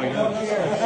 Oh, my goodness.